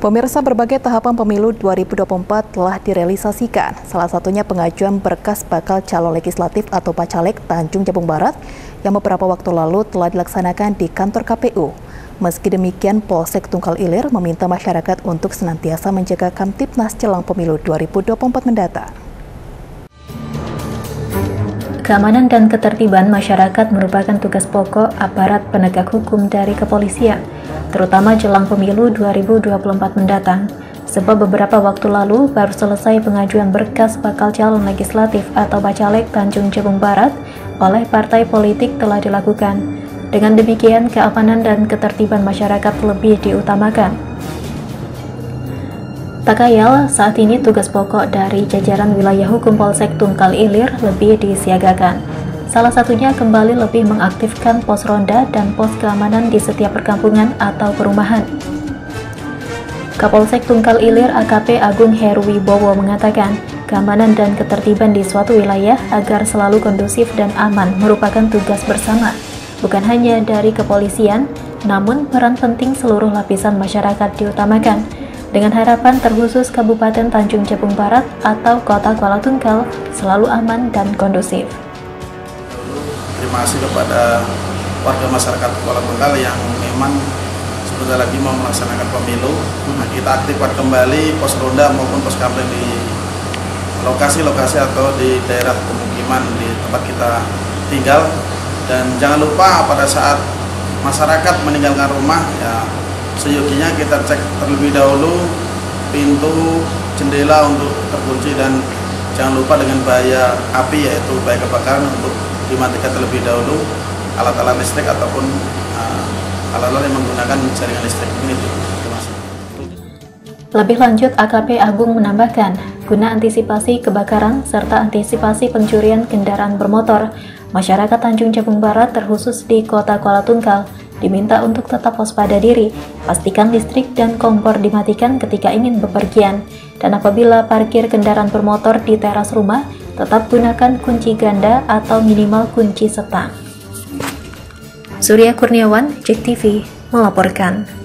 Pemirsa berbagai tahapan pemilu 2024 telah direalisasikan. Salah satunya pengajuan berkas bakal calon legislatif atau Bacalek Tanjung Jabung Barat yang beberapa waktu lalu telah dilaksanakan di kantor KPU. Meski demikian, Polsek Tungkal Ilir meminta masyarakat untuk senantiasa menjaga Kamtipnas jelang pemilu 2024 mendatang. Keamanan dan ketertiban masyarakat merupakan tugas pokok aparat penegak hukum dari kepolisian terutama jelang pemilu 2024 mendatang. Sebab beberapa waktu lalu baru selesai pengajuan berkas bakal calon legislatif atau Bacalek Tanjung Jabung Barat oleh partai politik telah dilakukan. Dengan demikian, keamanan dan ketertiban masyarakat lebih diutamakan. Tak kayal, saat ini tugas pokok dari jajaran wilayah hukum Polsek Tungkal Ilir lebih disiagakan. Salah satunya kembali lebih mengaktifkan pos ronda dan pos keamanan di setiap perkampungan atau perumahan. Kapolsek Tungkal Ilir AKP Agung Herwi Bowo mengatakan, keamanan dan ketertiban di suatu wilayah agar selalu kondusif dan aman merupakan tugas bersama, bukan hanya dari kepolisian, namun peran penting seluruh lapisan masyarakat diutamakan, dengan harapan terkhusus Kabupaten Tanjung Jabung Barat atau Kota Kuala Tungkal selalu aman dan kondusif terima kasih kepada warga masyarakat Kuala Tunggal yang memang sebentar lagi mau melaksanakan pemilu. Nah, kita aktifkan kembali pos ronda maupun pos kampleng di lokasi-lokasi atau di daerah pemukiman di tempat kita tinggal. Dan jangan lupa pada saat masyarakat meninggalkan rumah ya seyoginya kita cek terlebih dahulu pintu jendela untuk terkunci dan jangan lupa dengan bahaya api yaitu bahaya kebakaran untuk dimatikan terlebih dahulu. Alat-alat listrik ataupun uh, alat-alat uh, yang menggunakan jaringan listrik. Ini. Lebih lanjut, AKP Agung menambahkan, guna antisipasi kebakaran serta antisipasi pencurian kendaraan bermotor, masyarakat Tanjung Jabung Barat terkhusus di kota Kuala Tungkal diminta untuk tetap waspada diri, pastikan listrik dan kompor dimatikan ketika ingin bepergian, dan apabila parkir kendaraan bermotor di teras rumah, tetap gunakan kunci ganda atau minimal kunci setang. Surya Kurniawan, JEK TV, melaporkan.